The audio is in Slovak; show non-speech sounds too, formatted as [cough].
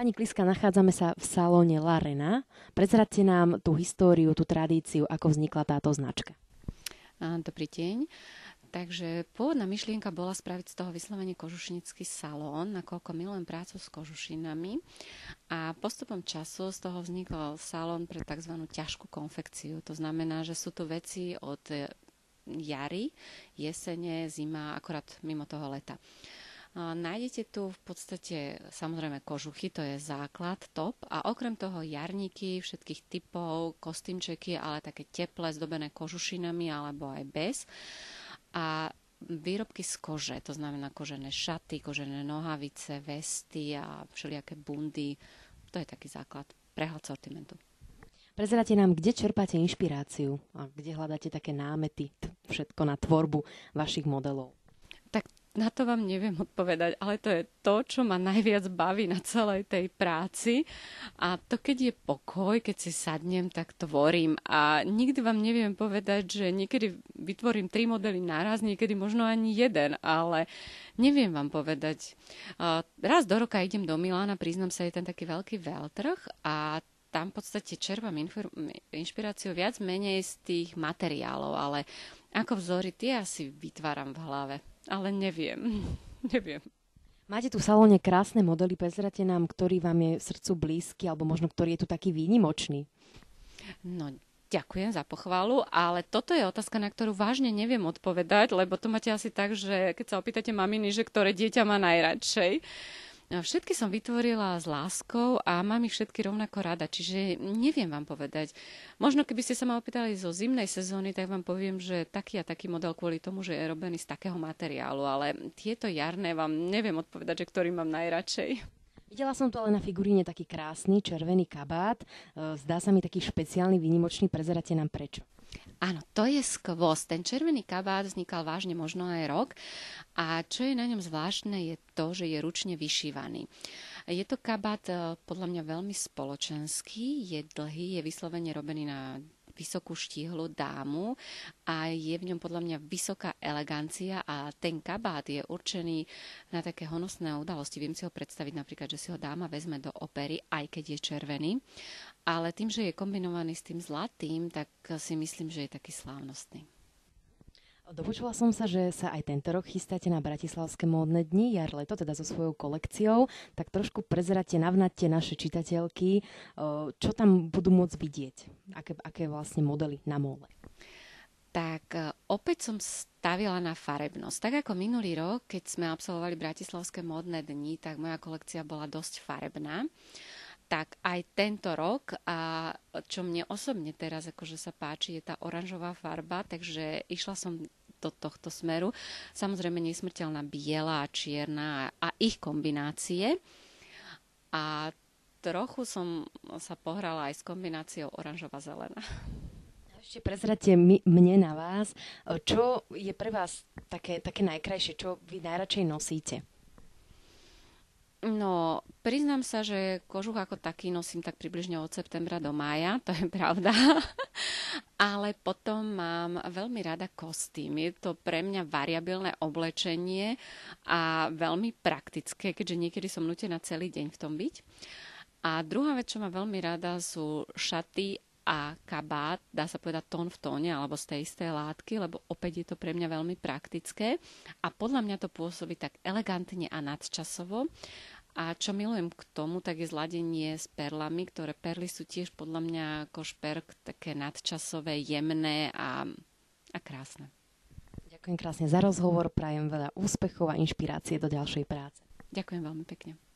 Pani Kliska, nachádzame sa v salóne Larena. Prezradte nám tú históriu, tú tradíciu, ako vznikla táto značka. Dobrý deň. Takže pôvodná myšlienka bola spraviť z toho vyslovene kožušnický salón, nakoľko milujem prácu s kožušinami. A postupom času z toho vznikol salón pre tzv. ťažkú konfekciu. To znamená, že sú to veci od jary, jesene, zima, akorát mimo toho leta. Nájdete tu v podstate samozrejme kožuchy, to je základ, top a okrem toho jarníky všetkých typov, kostýmčeky, ale také teplé, zdobené kožušinami alebo aj bez a výrobky z kože, to znamená kožené šaty, kožené nohavice, vesty a všelijaké bundy. To je taký základ, prehľad sortimentu. Prezrate nám, kde čerpáte inšpiráciu a kde hľadáte také námety, všetko na tvorbu vašich modelov. Na to vám neviem odpovedať, ale to je to, čo ma najviac baví na celej tej práci. A to, keď je pokoj, keď si sadnem, tak tvorím. A nikdy vám neviem povedať, že niekedy vytvorím tri modely naraz, niekedy možno ani jeden, ale neviem vám povedať. Raz do roka idem do Milána, priznam sa, je ten taký veľký veľtrh a tam v podstate čerpám inšpiráciu viac menej z tých materiálov, ale ako vzory tie asi vytváram v hlave ale neviem. [laughs] neviem. Máte tu v salóne krásne modely, prezrate nám, ktorý vám je srdcu blízky, alebo možno ktorý je tu taký výnimočný. No, ďakujem za pochvalu, ale toto je otázka, na ktorú vážne neviem odpovedať, lebo to máte asi tak, že keď sa opýtate maminy, že ktoré dieťa má najradšej, Všetky som vytvorila s láskou a mám ich všetky rovnako rada, čiže neviem vám povedať. Možno keby ste sa ma opýtali zo zimnej sezóny, tak vám poviem, že taký a taký model kvôli tomu, že je robený z takého materiálu, ale tieto jarné vám neviem odpovedať, že ktorý mám najradšej. Videla som tu ale na figuríne taký krásny červený kabát. E, zdá sa mi taký špeciálny, výnimočný. Prezerate nám prečo. Áno, to je skvost. Ten červený kabát vznikal vážne možno aj rok a čo je na ňom zvláštne je to, že je ručne vyšívaný. Je to kabát eh, podľa mňa veľmi spoločenský, je dlhý, je vyslovene robený na vysokú štíhlu dámu a je v ňom podľa mňa vysoká elegancia a ten kabát je určený na také honosné udalosti. Viem si ho predstaviť napríklad, že si ho dáma vezme do opery, aj keď je červený, ale tým, že je kombinovaný s tým zlatým, tak si myslím, že je taký slávnostný. Dopočula som sa, že sa aj tento rok chystáte na Bratislavské módne dni, jar leto, teda so svojou kolekciou. Tak trošku prezerate, navnate naše čitateľky, čo tam budú môcť vidieť, aké, aké vlastne modely na móle. Tak e, opäť som stavila na farebnosť. Tak ako minulý rok, keď sme absolvovali Bratislavské módne dni, tak moja kolekcia bola dosť farebná tak aj tento rok a čo mne osobne teraz akože sa páči je tá oranžová farba, takže išla som do tohto smeru. Samozrejme nesmrteľná biela a čierna a, a ich kombinácie. A trochu som sa pohrala aj s kombináciou oranžová-zelená. Ešte prezrate mi, mne na vás, čo je pre vás také, také najkrajšie, čo vy najradšej nosíte? No, priznám sa, že kožuch ako taký nosím tak približne od septembra do mája, to je pravda. [laughs] Ale potom mám veľmi rada kostým. Je to pre mňa variabilné oblečenie a veľmi praktické, keďže niekedy som nutená celý deň v tom byť. A druhá vec, čo mám veľmi rada, sú šaty a kabát, dá sa povedať tón v tóne alebo z tej istej látky, lebo opäť je to pre mňa veľmi praktické a podľa mňa to pôsobí tak elegantne a nadčasovo. A čo milujem k tomu, tak je zladenie s perlami, ktoré perly sú tiež podľa mňa ako šperk také nadčasové, jemné a, a krásne. Ďakujem krásne za rozhovor, prajem veľa úspechov a inšpirácie do ďalšej práce. Ďakujem veľmi pekne.